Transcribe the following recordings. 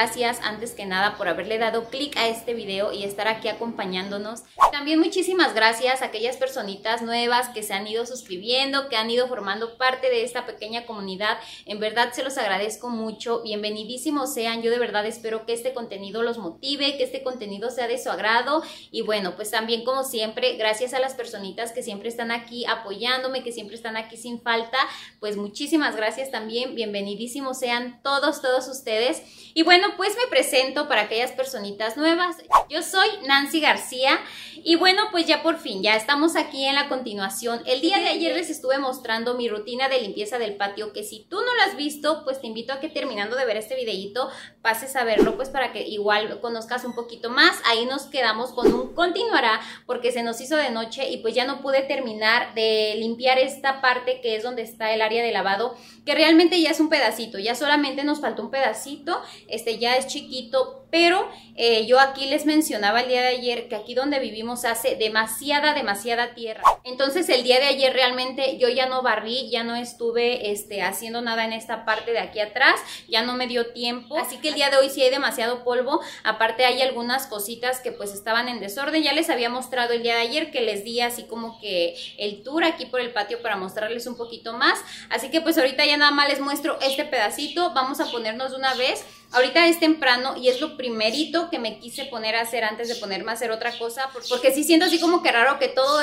gracias antes que nada por haberle dado clic a este video y estar aquí acompañándonos. También muchísimas gracias a aquellas personitas nuevas que se han ido suscribiendo, que han ido formando parte de esta pequeña comunidad. En verdad se los agradezco mucho. Bienvenidísimos sean. Yo de verdad espero que este contenido los motive, que este contenido sea de su agrado y bueno, pues también como siempre, gracias a las personitas que siempre están aquí apoyándome, que siempre están aquí sin falta, pues muchísimas gracias también, bienvenidísimos sean todos, todos ustedes. Y bueno, pues me presento para aquellas personitas nuevas. Yo soy Nancy García y bueno, pues ya por fin, ya estamos aquí en la continuación. El día de ayer les estuve mostrando mi rutina de limpieza del patio, que si tú no lo has visto, pues te invito a que terminando de ver este videito, pases a verlo, pues para que igual conozcas un poquito más. Ahí nos quedamos con un continuará, porque se nos hizo de noche y pues ya no pude terminar de limpiar esta parte que es donde está el área de lavado, que realmente ya es un pedacito, ya solamente nos faltó un pedacito, este ya es chiquito, pero eh, yo aquí les mencionaba el día de ayer que aquí donde vivimos hace demasiada, demasiada tierra. Entonces el día de ayer realmente yo ya no barrí, ya no estuve este, haciendo nada en esta parte de aquí atrás, ya no me dio tiempo. Así que el día de hoy sí hay demasiado polvo. Aparte hay algunas cositas que pues estaban en desorden. Ya les había mostrado el día de ayer que les di así como que el tour aquí por el patio para mostrarles un poquito más. Así que pues ahorita ya nada más les muestro este pedacito. Vamos a ponernos de una vez Ahorita es temprano y es lo primerito que me quise poner a hacer antes de ponerme a hacer otra cosa, porque sí. siento así como que raro que todo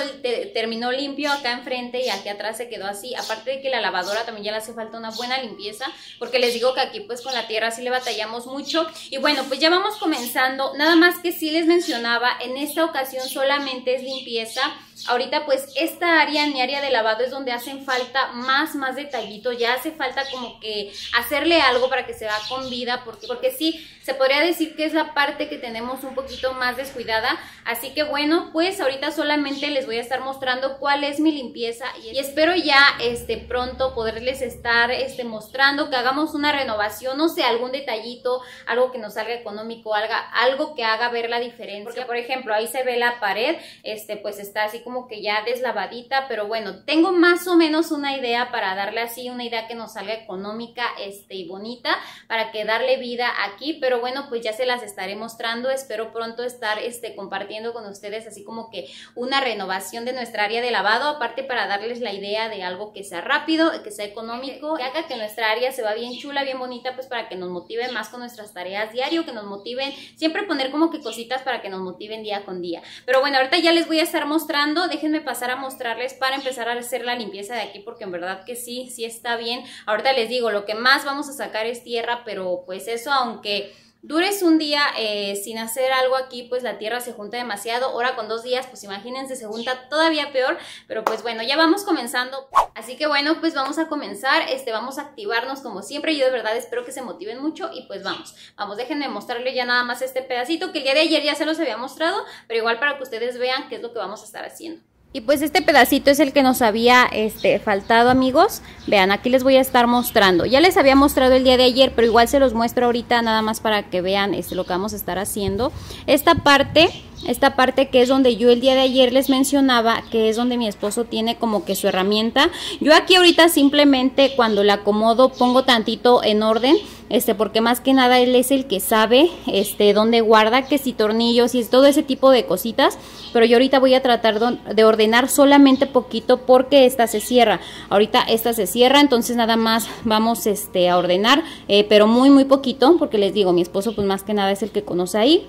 terminó limpio acá enfrente y aquí atrás se quedó así, aparte de que la lavadora también ya le hace falta una buena limpieza, porque les digo que aquí pues con la tierra sí le batallamos mucho, y bueno, pues ya vamos comenzando, nada más que sí les mencionaba, en esta ocasión solamente es limpieza, Ahorita pues esta área, mi área de lavado es donde hacen falta más, más detallitos, ya hace falta como que hacerle algo para que se vea con vida, porque, porque sí, se podría decir que es la parte que tenemos un poquito más descuidada, así que bueno, pues ahorita solamente les voy a estar mostrando cuál es mi limpieza y, espero ya este pronto poderles estar este mostrando que hagamos una renovación, no sé, algún detallito, algo que nos salga económico, algo, algo que haga ver la diferencia, porque por ejemplo, ahí se ve la pared, este pues está así como que ya deslavadita, pero bueno, tengo más o menos una idea para darle así una idea que nos salga económica este, y bonita para que darle vida aquí, pero bueno, pues ya se las estaré mostrando, espero pronto estar este, compartiendo con ustedes así como que una renovación de nuestra área de lavado, aparte para darles la idea de algo que sea rápido, que sea económico, que haga que nuestra área se va bien chula, bien bonita, pues para que nos motive más con nuestras tareas diario, que nos motiven, siempre poner como que cositas para que nos motiven día con día. Pero bueno, ahorita ya les voy a estar mostrando déjenme pasar a mostrarles para empezar a hacer la limpieza de aquí porque en verdad que sí, sí está bien. Ahorita les digo, lo que más vamos a sacar es tierra, pero pues eso aunque dures un día eh, sin hacer algo aquí, pues la tierra se junta demasiado. Ahora con dos días, pues imagínense, se junta todavía peor. Pero pues bueno, ya vamos comenzando. Así que bueno, pues vamos a comenzar. Este, vamos a activarnos como siempre. Yo de verdad espero que se motiven mucho y pues vamos. Vamos, déjenme mostrarles ya nada más este pedacito que el día de ayer ya se los había mostrado. Pero igual para que ustedes vean qué es lo que vamos a estar haciendo. Y pues este pedacito es el que nos había este, faltado amigos. Vean, aquí les voy a estar mostrando. Ya les había mostrado el día de ayer, pero igual se los muestro ahorita nada más para que vean este, lo que vamos a estar haciendo. Esta parte esta parte que es donde yo el día de ayer les mencionaba que es donde mi esposo tiene como que su herramienta. Yo aquí ahorita simplemente cuando la acomodo pongo tantito en orden este porque más que nada él es el que sabe este dónde guarda que si tornillos y todo ese tipo de cositas pero yo ahorita voy a tratar de ordenar solamente poquito porque esta se cierra. Ahorita esta se cierra entonces nada más vamos este a ordenar eh, pero muy muy poquito porque les digo mi esposo pues más que nada es el que conoce ahí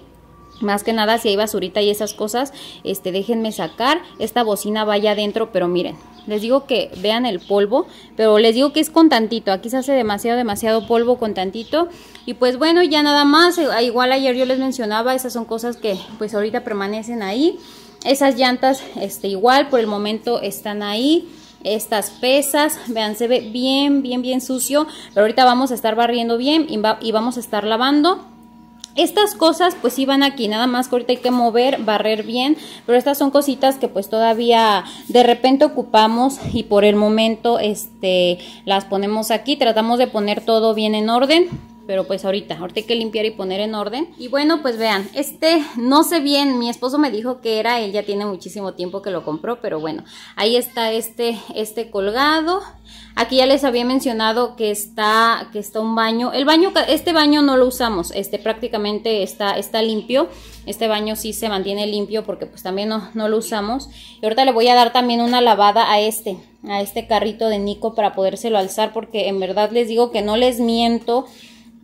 más que nada si hay basurita y esas cosas, este déjenme sacar. Esta bocina vaya adentro, pero miren, les digo que vean el polvo, pero les digo que es con tantito. Aquí se hace demasiado, demasiado polvo con tantito. Y pues bueno, ya nada más. Eh, igual ayer yo les mencionaba, esas son cosas que pues ahorita permanecen ahí. Esas llantas, este igual, por el momento están ahí estas pesas, vean, se ve bien, bien, bien sucio, pero ahorita vamos a estar barriendo bien y, y vamos a estar lavando estas cosas pues iban aquí, nada más que ahorita hay que mover, barrer bien, pero estas son cositas que pues todavía de repente ocupamos y por el momento este las ponemos aquí, tratamos de poner todo bien en orden pero pues ahorita, ahorita hay que limpiar y poner en orden. Y bueno, pues vean, este no sé bien, mi esposo me dijo que era, él ya tiene muchísimo tiempo que lo compró, pero bueno, ahí está este, este colgado. Aquí ya les había mencionado que está, que está un baño. El baño, este baño no lo usamos, este prácticamente está, está limpio. Este baño sí se mantiene limpio porque pues también no, no lo usamos. Y ahorita le voy a dar también una lavada a este, a este carrito de Nico para podérselo alzar porque en verdad les digo que no les miento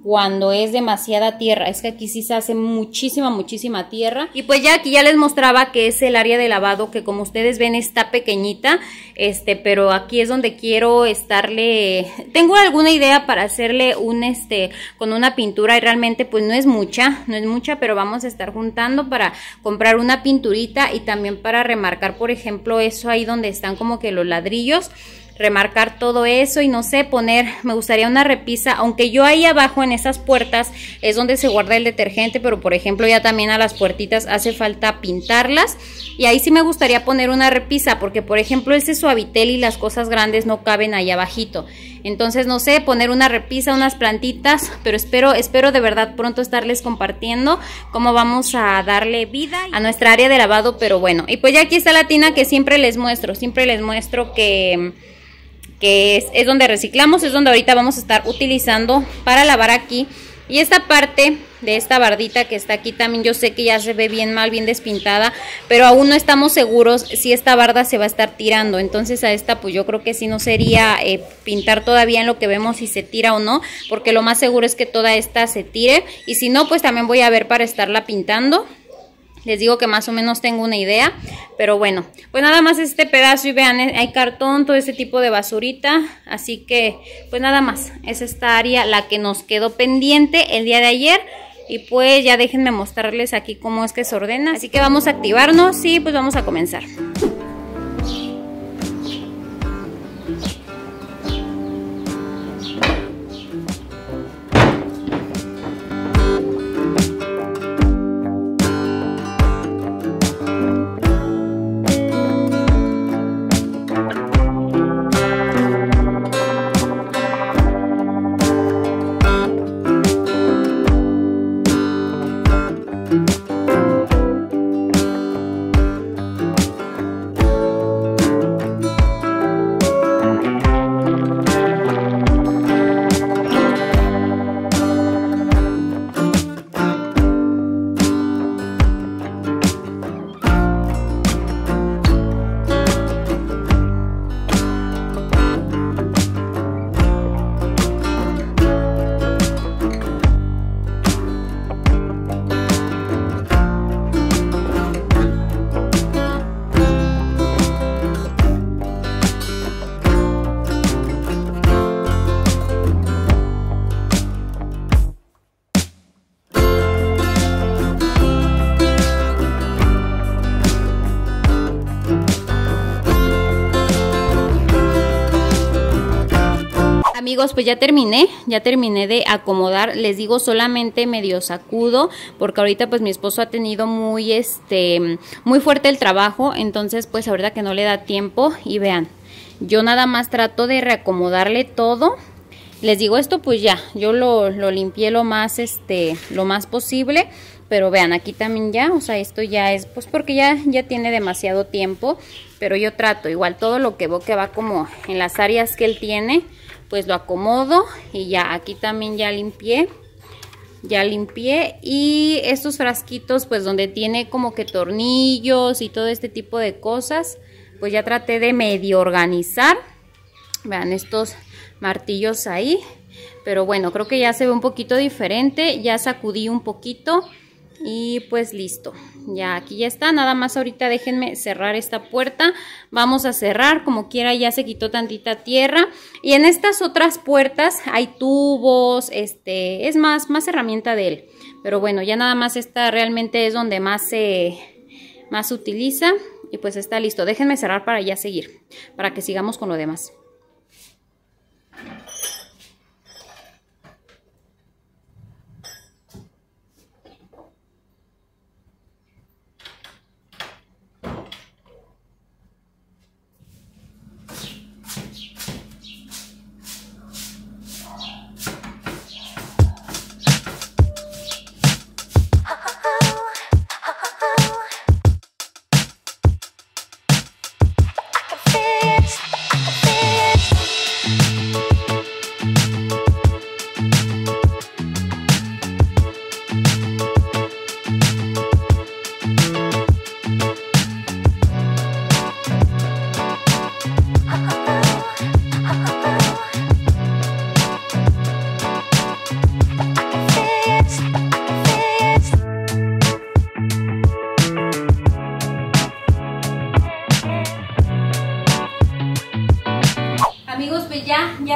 cuando es demasiada tierra. Es que aquí sí se hace muchísima, muchísima tierra. Y pues ya aquí ya les mostraba que es el área de lavado que como ustedes ven está pequeñita. Este, pero aquí es donde quiero estarle... Tengo alguna idea para hacerle un, este, con una pintura y realmente pues no es mucha, no es mucha, pero vamos a estar juntando para comprar una pinturita y también para remarcar, por ejemplo, eso ahí donde están como que los ladrillos remarcar todo eso y no sé, poner, me gustaría una repisa, aunque yo ahí abajo en esas puertas es donde se guarda el detergente, pero por ejemplo ya también a las puertitas hace falta pintarlas y ahí sí me gustaría poner una repisa porque por ejemplo ese suavitel y las cosas grandes no caben ahí abajito. Entonces, no sé, poner una repisa, unas plantitas, pero espero, espero de verdad pronto estarles compartiendo cómo vamos a darle vida a nuestra área de lavado, pero bueno. Y pues ya aquí está la tina que siempre les muestro, siempre les muestro que que es, es, donde reciclamos, es donde ahorita vamos a estar utilizando para lavar aquí. Y esta parte de esta bardita que está aquí también yo sé que ya se ve bien mal, bien despintada, pero aún no estamos seguros si esta barda se va a estar tirando. Entonces a esta pues yo creo que sí no sería eh, pintar todavía en lo que vemos si se tira o no, porque lo más seguro es que toda esta se tire. Y si no pues también voy a ver para estarla pintando. Les digo que más o menos tengo una idea, pero bueno, pues nada más este pedazo y vean, eh, hay cartón, todo este tipo de basurita, así que pues nada más, es esta área la que nos quedó pendiente el día de ayer. Y pues ya déjenme mostrarles aquí cómo es que se ordena. Así que vamos a activarnos y pues vamos a comenzar. Amigos, pues ya terminé, ya terminé de acomodar, les digo solamente medio sacudo, porque ahorita pues mi esposo ha tenido muy, este, muy fuerte el trabajo, entonces pues ahorita que no le da tiempo. Y vean, yo nada más trato de reacomodarle todo, les digo esto pues ya, yo lo, lo limpié lo más, este, lo más posible, pero vean aquí también ya, o sea, esto ya es pues porque ya, ya tiene demasiado tiempo, pero yo trato igual todo lo que veo que va como en las áreas que él tiene, pues lo acomodo y ya aquí también ya limpié ya limpié. Y estos frasquitos pues donde tiene como que tornillos y todo este tipo de cosas pues ya traté de medio organizar. Vean estos martillos ahí pero bueno creo que ya se ve un poquito diferente ya sacudí un poquito y pues listo ya aquí ya está nada más ahorita déjenme cerrar esta puerta. Vamos a cerrar como quiera ya se quitó tantita tierra. Y en estas otras puertas hay tubos este es más más herramienta de él. Pero bueno ya nada más esta realmente es donde más se más se utiliza. Y pues está listo. Déjenme cerrar para ya seguir para que sigamos con lo demás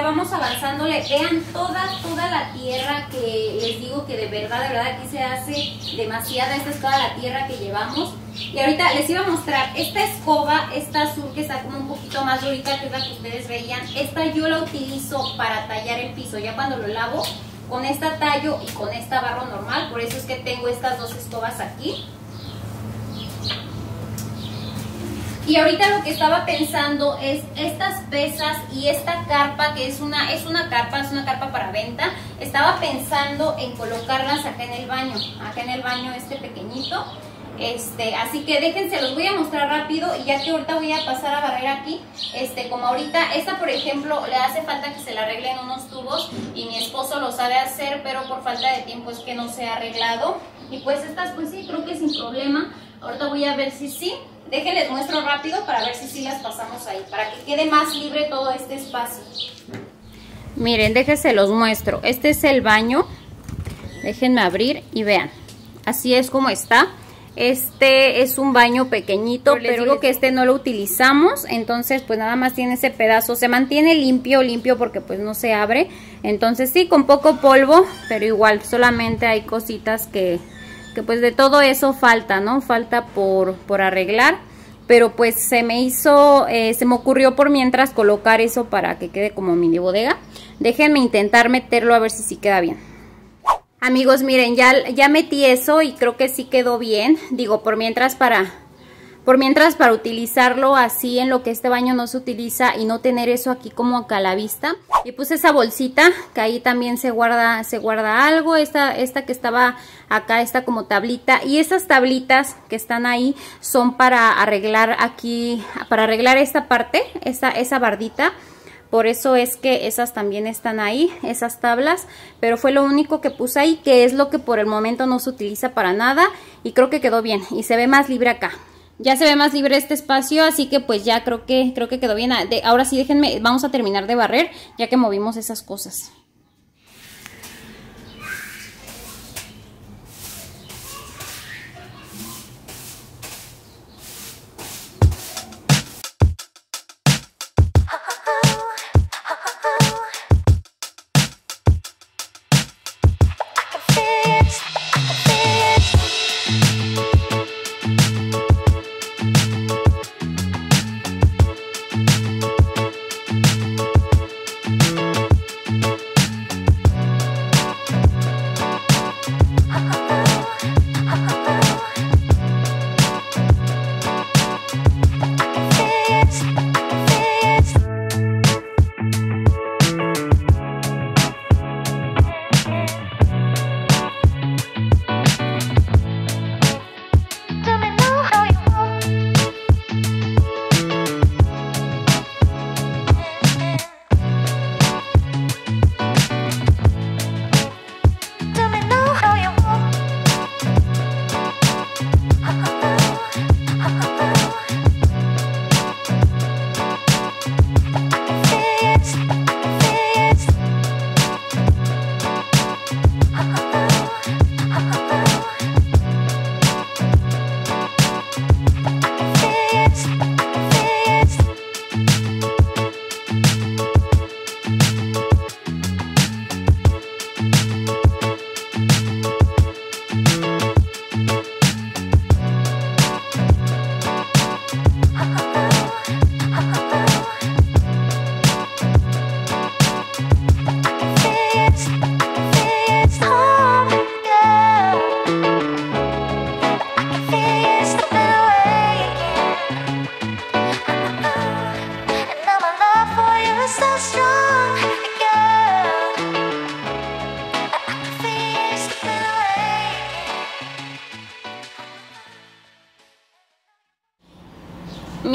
vamos avanzándole. Vean toda, toda la tierra que les digo que de verdad, de verdad aquí se hace demasiada. Esta es toda la tierra que llevamos. Y ahorita les iba a mostrar esta escoba, esta azul que está como un poquito más durita que es la que ustedes veían. Esta yo la utilizo para tallar el piso. Ya cuando lo lavo, con esta tallo y con esta barro normal. Por eso es que tengo estas dos escobas aquí. Y ahorita lo que estaba pensando es estas pesas y esta carpa, que es una, es una carpa, es una carpa para venta. Estaba pensando en colocarlas acá en el baño, acá en el baño este pequeñito. Este, así que déjense, los voy a mostrar rápido y ya que ahorita voy a pasar a barrer aquí, este, como ahorita, esta por ejemplo, le hace falta que se le arreglen unos tubos y mi esposo lo sabe hacer, pero por falta de tiempo es que no se ha arreglado. Y pues estas, pues sí, creo que sin problema. Ahorita voy a ver si sí. Déjenles muestro rápido para ver si sí las pasamos ahí, para que quede más libre todo este espacio. Miren, déjense los muestro. Este es el baño. Déjenme abrir y vean. Así es como está. Este es un baño pequeñito, pero, digo que este no lo utilizamos, entonces pues nada más tiene ese pedazo. Se mantiene limpio, limpio porque pues no se abre. Entonces sí, con poco polvo, pero igual solamente hay cositas que pues de todo eso falta, ¿no? Falta por, por arreglar, pero pues se me hizo, eh, se me ocurrió por mientras colocar eso para que quede como mini bodega. Déjenme intentar meterlo a ver si sí queda bien. Amigos, miren, ya, ya metí eso y creo que sí quedó bien. Digo, por mientras para por mientras, para utilizarlo así en lo que este baño no se utiliza y no tener eso aquí como acá a la vista. Y puse esa bolsita que ahí también se guarda, se guarda algo. Esta, esta que estaba acá, está como tablita. Y esas tablitas que están ahí son para arreglar aquí, para arreglar esta parte, esa, esa bardita. Por eso es que esas también están ahí, esas tablas, pero fue lo único que puse ahí, que es lo que por el momento no se utiliza para nada y creo que quedó bien y se ve más libre acá ya se ve más libre este espacio, así que pues ya creo que, creo que quedó bien. Ahora sí, déjenme, vamos a terminar de barrer, ya que movimos esas cosas.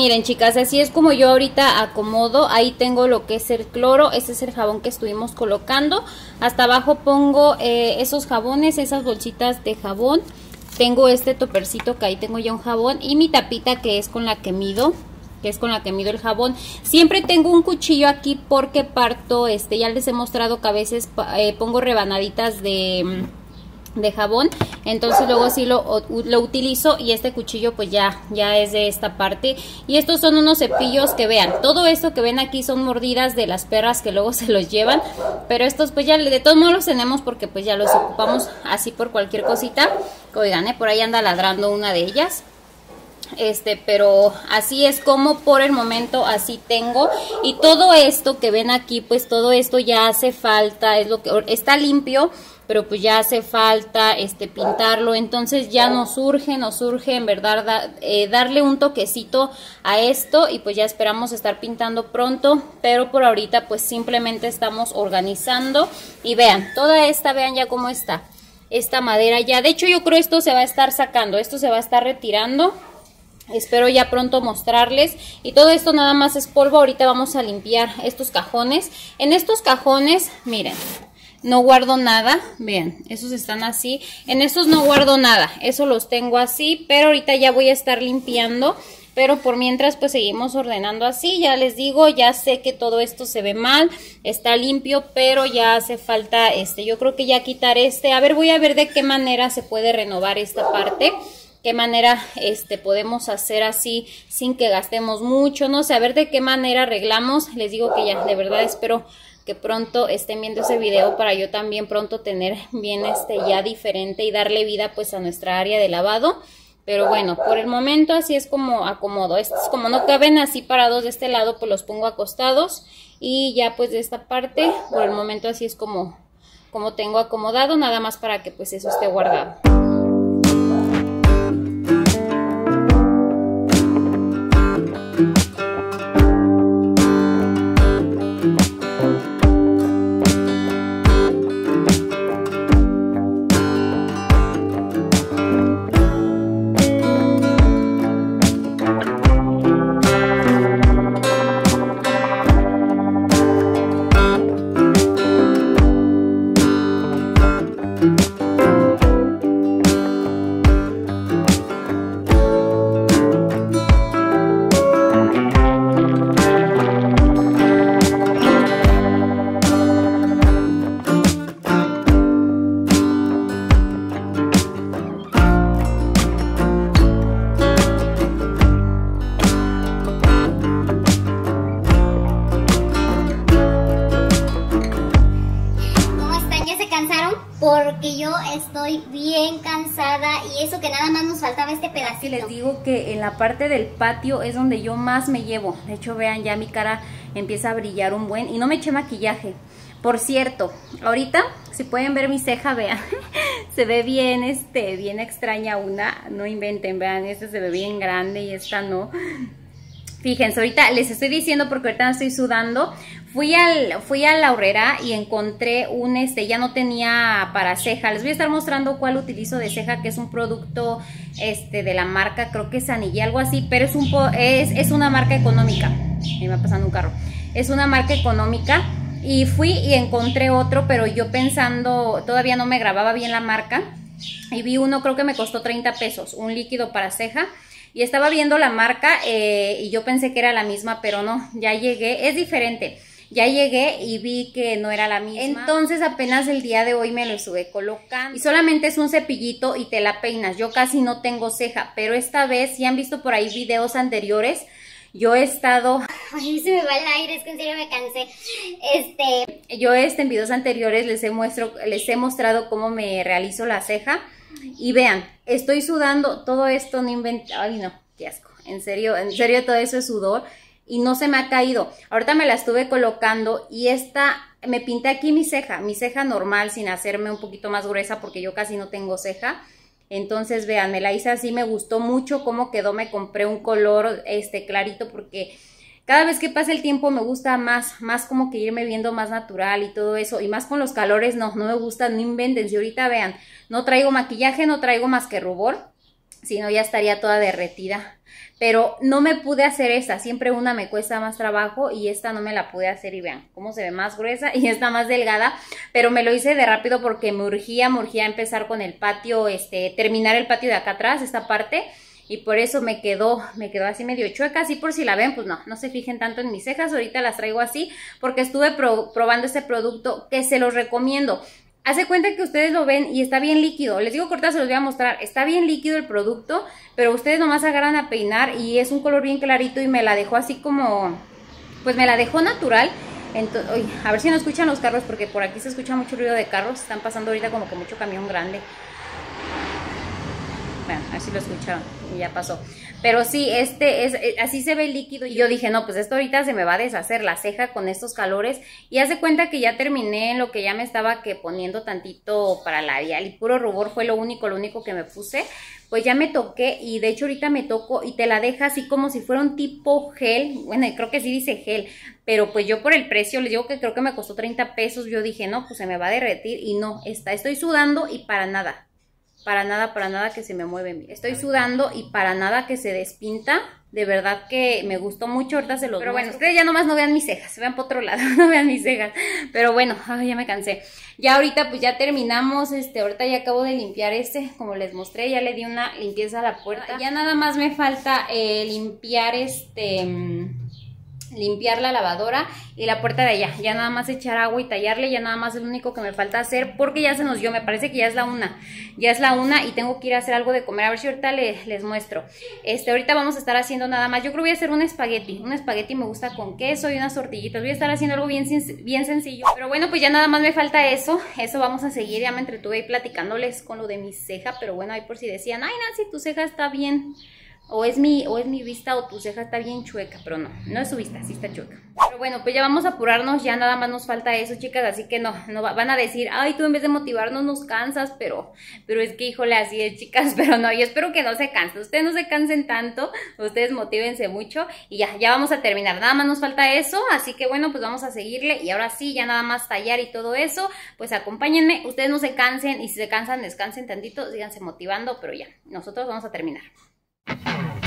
Miren chicas, así es como yo ahorita acomodo, ahí tengo lo que es el cloro, este es el jabón que estuvimos colocando, hasta abajo pongo eh, esos jabones, esas bolsitas de jabón, tengo este topercito que ahí tengo ya un jabón y mi tapita que es con la que mido, que es con la que mido el jabón. Siempre tengo un cuchillo aquí porque parto, este, ya les he mostrado que a veces eh, pongo rebanaditas de de jabón. Entonces luego sí lo, lo, utilizo y este cuchillo pues ya ya es de esta parte. Y estos son unos cepillos que vean todo esto que ven aquí son mordidas de las perras que luego se los llevan pero estos pues ya de todos modos los tenemos porque pues ya los ocupamos así por cualquier cosita. Oigan ¿eh? por ahí anda ladrando una de ellas. Este pero así es como por el momento así tengo. Y todo esto que ven aquí pues todo esto ya hace falta es lo que está limpio pero pues ya hace falta este pintarlo, entonces ya nos urge, nos urge en verdad eh, darle un toquecito a esto y pues ya esperamos estar pintando pronto, pero por ahorita pues simplemente estamos organizando. Y vean, toda esta, vean ya cómo está, esta madera ya, de hecho yo creo esto se va a estar sacando, esto se va a estar retirando, Espero ya pronto mostrarles. Y todo esto nada más es polvo, ahorita vamos a limpiar estos cajones. En estos cajones, miren, no guardo nada, vean, esos están así, en estos no guardo nada, eso los tengo así, pero ahorita ya voy a estar limpiando, pero por mientras pues seguimos ordenando así, ya les digo, ya sé que todo esto se ve mal, está limpio, pero ya hace falta este, yo creo que ya quitar este, a ver, voy a ver de qué manera se puede renovar esta parte, qué manera este podemos hacer así sin que gastemos mucho, no sé, a ver de qué manera arreglamos, les digo que ya de verdad espero que pronto estén viendo ese video para yo también pronto tener bien este ya diferente y darle vida pues a nuestra área de lavado. Pero bueno, por el momento así es como acomodo. Estos como no caben así parados de este lado, pues los pongo acostados. Y ya pues de esta parte, por el momento así es como, como tengo acomodado, nada más para que pues eso esté guardado. Faltaba este pedacito. les digo que en la parte del patio es donde yo más me llevo. De hecho, vean, ya mi cara empieza a brillar un buen y no me eché maquillaje. Por cierto, ahorita, si pueden ver mi ceja, vean, se ve bien, este, bien extraña una, no inventen, vean, esta se ve bien grande y esta no. Fíjense, ahorita les estoy diciendo porque ahorita estoy sudando. Fui, al, fui a la horrera y encontré un, este, ya no tenía para ceja. Les voy a estar mostrando cuál utilizo de ceja, que es un producto, este, de la marca, creo que es Anilla, algo así, pero es un, es, es una marca económica. Me va pasando un carro. Es una marca económica y fui y encontré otro, pero yo pensando, todavía no me grababa bien la marca. Y vi uno, creo que me costó 30 pesos, un líquido para ceja y estaba viendo la marca eh, y yo pensé que era la misma, pero no, ya llegué, es diferente. Ya llegué y vi que no era la misma. Entonces apenas el día de hoy me lo estuve colocando. Y solamente es un cepillito y te la peinas. Yo casi no tengo ceja, pero esta vez, si han visto por ahí videos anteriores, yo he estado... Ay, se me va el aire, es que en serio me cansé. Este... Yo este, en videos anteriores les he, muestro, les he mostrado cómo me realizo la ceja. Y vean, estoy sudando, todo esto no inventa, ay no, qué asco, en serio, en serio todo eso es sudor y no se me ha caído. Ahorita me la estuve colocando y esta, me pinté aquí mi ceja, mi ceja normal sin hacerme un poquito más gruesa porque yo casi no tengo ceja. Entonces vean, me la hice así, me gustó mucho cómo quedó, me compré un color este clarito porque cada vez que pasa el tiempo me gusta más, más como que irme viendo más natural y todo eso. Y más con los calores, no, no me gusta, no inventen. Si ahorita vean, no traigo maquillaje, no traigo más que rubor, si no ya estaría toda derretida. Pero no me pude hacer esta, siempre una me cuesta más trabajo y esta no me la pude hacer y vean cómo se ve más gruesa y está más delgada, pero me lo hice de rápido porque me urgía, me urgía empezar con el patio, este, terminar el patio de acá atrás, esta parte, y por eso me quedó, me quedó así medio chueca, así por si la ven, pues no, no se fijen tanto en mis cejas, ahorita las traigo así porque estuve probando este producto que se los recomiendo. Hace cuenta que ustedes lo ven y está bien líquido. Les digo corta, se los voy a mostrar. Está bien líquido el producto, pero ustedes nomás agarran a peinar y es un color bien clarito y me la dejó así como... Pues me la dejó natural. Entonces, a ver si no escuchan los carros porque por aquí se escucha mucho ruido de carros. Están pasando ahorita como que mucho camión grande. Bueno, a ver si lo escucharon y ya pasó. Pero sí, este es, eh, así se ve el líquido. Y yo dije, no, pues esto ahorita se me va a deshacer la ceja con estos calores. Y hace cuenta que ya terminé lo que ya me estaba que poniendo tantito para labial. Y puro rubor fue lo único, lo único que me puse. Pues ya me toqué y de hecho ahorita me toco y te la deja así como si fuera un tipo gel. Bueno, creo que sí dice gel. Pero pues yo por el precio, les digo que creo que me costó 30 pesos. Yo dije, no, pues se me va a derretir. Y no, está, estoy sudando y para nada para nada, para nada que se me mueve. Estoy sudando y para nada que se despinta. De verdad que me gustó mucho, ahorita se los Pero bueno, ustedes ya nomás no vean mis cejas, vean por otro lado, no vean mis cejas. Pero bueno, ya me cansé. Ya ahorita pues ya terminamos, este, ahorita ya acabo de limpiar este, como les mostré, ya le di una limpieza a la puerta. Ya nada más me falta eh, limpiar este mm, limpiar la lavadora y la puerta de allá. Ya nada más echar agua y tallarle, ya nada más es lo único que me falta hacer porque ya se nos dio, me parece que ya es la una. Ya es la una y tengo que ir a hacer algo de comer. A ver si ahorita les, muestro. Este, ahorita vamos a estar haciendo nada más. Yo creo que voy a hacer un espagueti. Un espagueti me gusta con queso y unas tortillitas. Voy a estar haciendo algo bien, bien sencillo. Pero bueno, pues ya nada más me falta eso. Eso vamos a seguir. Ya me entretuve ahí platicándoles con lo de mi ceja. Pero bueno, ahí por si decían, ay Nancy, tu ceja está bien o es mi, o es mi vista o tu ceja está bien chueca, pero no, no es su vista, sí está chueca. Pero bueno, pues ya vamos a apurarnos, ya nada más nos falta eso, chicas, así que no, no van a decir, ay, tú en vez de motivarnos nos cansas, pero, pero es que, híjole, así es, chicas, pero no, yo espero que no se cansen, ustedes no se cansen tanto, ustedes motívense mucho y ya, ya vamos a terminar, nada más nos falta eso, así que bueno, pues vamos a seguirle y ahora sí, ya nada más tallar y todo eso, pues acompáñenme, ustedes no se cansen y si se cansan, descansen tantito, síganse motivando, pero ya, nosotros vamos a terminar. Thank you.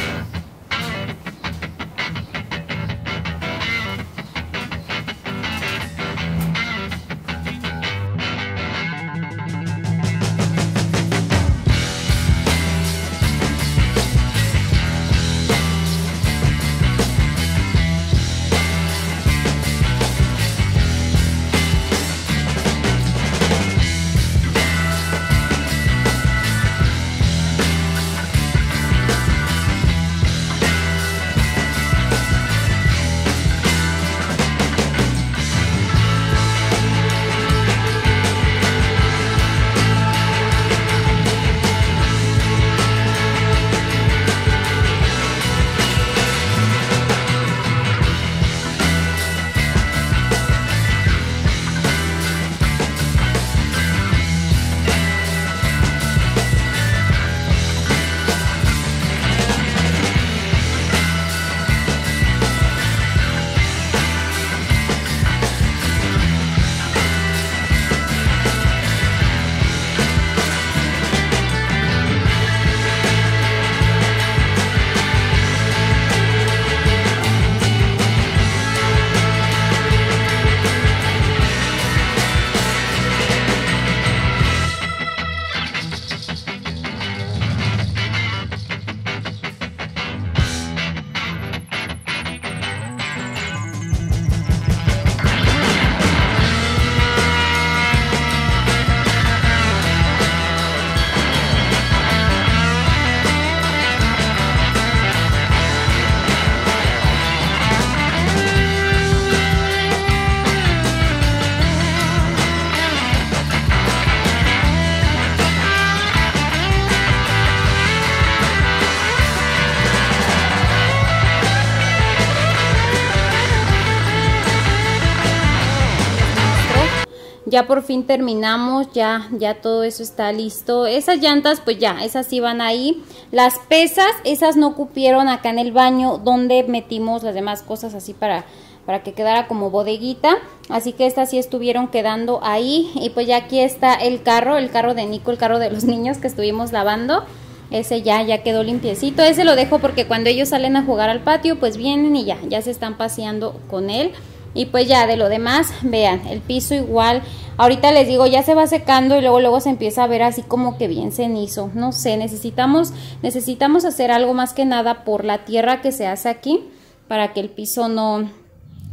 Ya por fin terminamos, ya, ya todo eso está listo. Esas llantas, pues ya, esas van ahí. Las pesas, esas no cupieron acá en el baño, donde metimos las demás cosas así para, para que quedara como bodeguita. Así que estas sí estuvieron quedando ahí. Y pues ya aquí está el carro, el carro de Nico, el carro de los niños que estuvimos lavando. Ese ya, ya quedó limpiecito. Ese lo dejo porque cuando ellos salen a jugar al patio, pues vienen y ya, ya se están paseando con él. Y pues ya de lo demás, vean, el piso igual. Ahorita les digo, ya se va secando y luego luego se empieza a ver así como que bien cenizo. No sé, necesitamos necesitamos hacer algo más que nada por la tierra que se hace aquí para que el piso no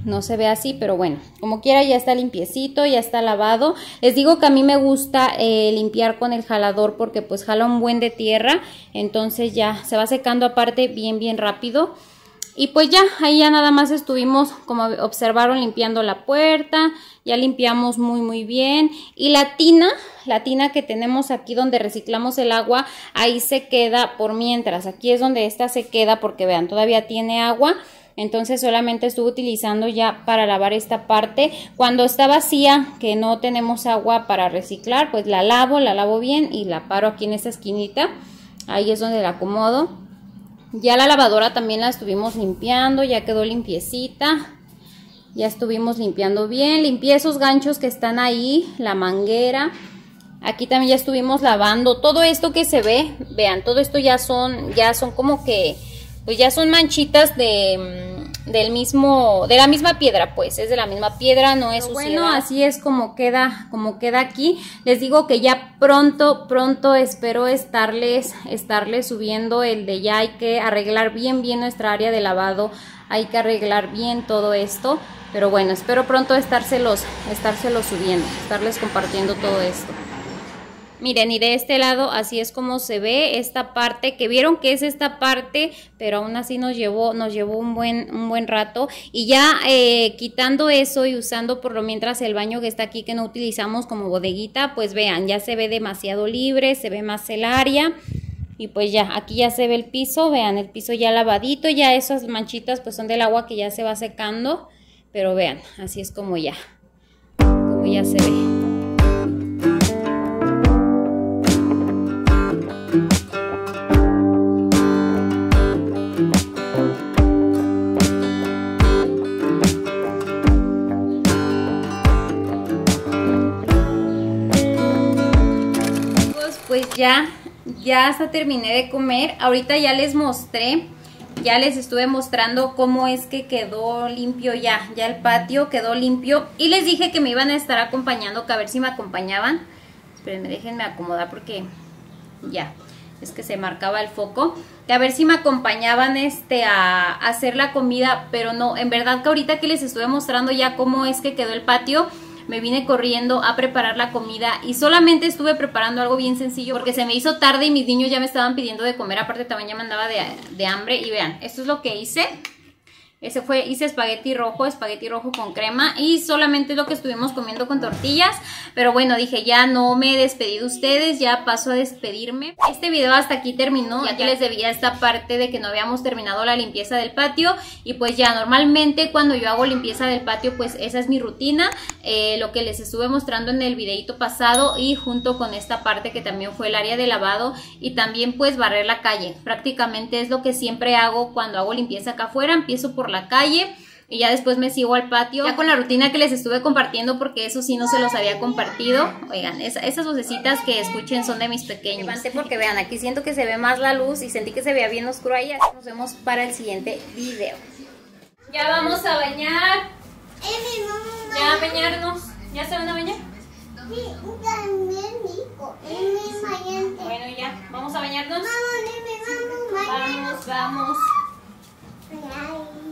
no se ve así, pero bueno, como quiera ya está limpiecito, ya está lavado. Les digo que a mí me gusta eh, limpiar con el jalador porque pues jala un buen de tierra, entonces ya se va secando aparte bien bien rápido. Y pues ya, ahí ya nada más estuvimos, como observaron, limpiando la puerta, ya limpiamos muy muy bien. Y la tina, la tina que tenemos aquí donde reciclamos el agua, ahí se queda por mientras. Aquí es donde esta se queda porque vean, todavía tiene agua entonces solamente estuve utilizando ya para lavar esta parte cuando está vacía que no tenemos agua para reciclar pues la lavo la lavo bien y la paro aquí en esta esquinita ahí es donde la acomodo ya la lavadora también la estuvimos limpiando ya quedó limpiecita. Ya estuvimos limpiando bien. Limpié esos ganchos que están ahí la manguera. Aquí también ya estuvimos lavando. Todo esto que se ve vean todo esto ya son ya son como que pues ya son manchitas de mm, del mismo de la misma piedra pues es de la misma piedra no es bueno así es como queda como queda aquí. Les digo que ya pronto pronto espero estarles estarles subiendo el de ya hay que arreglar bien bien nuestra área de lavado hay que arreglar bien todo esto. Pero bueno espero pronto estárselos estárselos subiendo estarles compartiendo todo esto Miren, y de este lado así es como se ve esta parte, que vieron que es esta parte, pero aún así nos llevó, nos llevó un buen, un buen rato. Y ya eh, quitando eso y usando por lo mientras el baño que está aquí que no utilizamos como bodeguita, pues vean, ya se ve demasiado libre, se ve más el área. Y pues ya, aquí ya se ve el piso, vean, el piso ya lavadito, ya esas manchitas pues son del agua que ya se va secando. Pero vean, así es como ya, como ya se ve. Ya, ya hasta terminé de comer. Ahorita ya les mostré, ya les estuve mostrando cómo es que quedó limpio ya. Ya el patio quedó limpio. Y les dije que me iban a estar acompañando, que a ver si me acompañaban. Espérenme, déjenme acomodar porque ya, es que se marcaba el foco. Que a ver si me acompañaban este a, a hacer la comida, pero no, en verdad que ahorita que les estuve mostrando ya cómo es que quedó el patio me vine corriendo a preparar la comida y solamente estuve preparando algo bien sencillo porque se me hizo tarde y mis niños ya me estaban pidiendo de comer, aparte también ya me andaba de, de hambre y vean, esto es lo que hice. Ese fue, hice espagueti rojo, espagueti rojo con crema y solamente lo que estuvimos comiendo con tortillas. Pero bueno, dije ya no me he despedido ustedes, ya paso a despedirme. Este video hasta aquí terminó, ya que les debía esta parte de que no habíamos terminado la limpieza del patio. Y pues ya normalmente cuando yo hago limpieza del patio, pues esa es mi rutina. Eh, lo que les estuve mostrando en el videito pasado y junto con esta parte que también fue el área de lavado y también pues barrer la calle. Prácticamente es lo que siempre hago cuando hago limpieza acá afuera. Empiezo por la calle y ya después me sigo al patio, ya con la rutina que les estuve compartiendo porque eso sí no se los había compartido. Oigan, esas vocecitas que escuchen son de mis pequeños. Levanté porque vean, aquí siento que se ve más la luz y sentí que se veía bien oscuro ahí. Nos vemos para el siguiente video. Ya vamos a bañar. Ya a bañarnos. ¿Ya se van a bañar? Sí, también Bueno, ya, vamos a bañarnos. Vamos, vamos. Vamos, vamos.